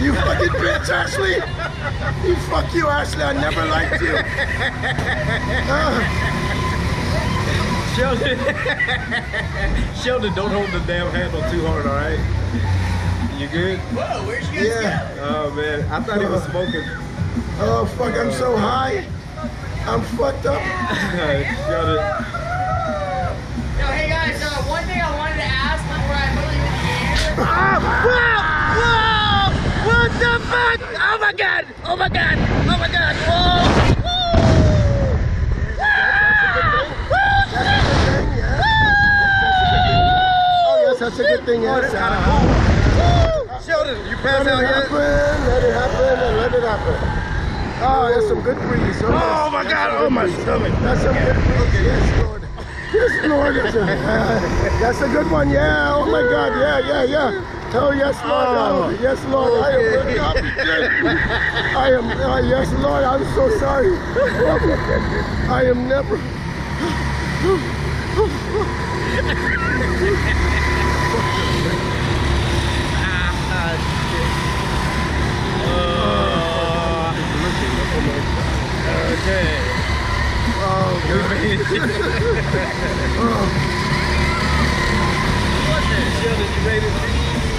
You fucking bitch, Ashley! You fuck you, Ashley. I never liked you. Sheldon, Sheldon, don't hold the damn handle too hard, all right? You good? Whoa, where's you guys yeah. Go? Oh man, I thought he was smoking. Oh fuck, I'm so high. I'm fucked up. Sheldon, go? No, hey guys, uh, one thing I wanted to ask before I put you in the air. Whoa! Whoa! What the fuck? Oh my god! Oh my god! Oh my god! Whoa! Oh yes, that's a good thing. Yes. Uh, Sheldon, you Let passed it out happen, yet? let it happen, Let it and let it happen. Oh, that's some good breeze. Oh, Oh my! Oh stomach! That's some good breeze. Yes, Lord. Yes, Lord. That's a, that's a good one. Yeah. Oh my God. Yeah, yeah, yeah. Oh yes, Lord. Oh, yes, Lord. I am happy. I am. Uh, yes, Lord. I'm so sorry. I am never. Okay. Oh God. Sheldon, you made it.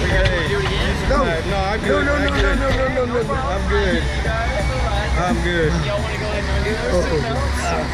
Okay. No. No, I'm good. No, no, I'm no, good. no, no, no, no, no. I'm good. I'm good. Y'all want to go ahead and do this? Oh,